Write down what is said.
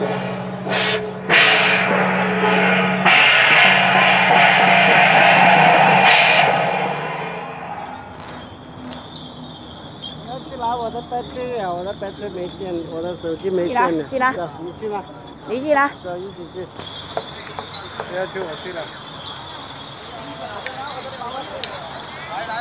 要去拿我的单车呀，我的单车没电，我的手机没电了。去拿，去拿，你去吗？你去拿。走，一起去。不要去，我去了。来来。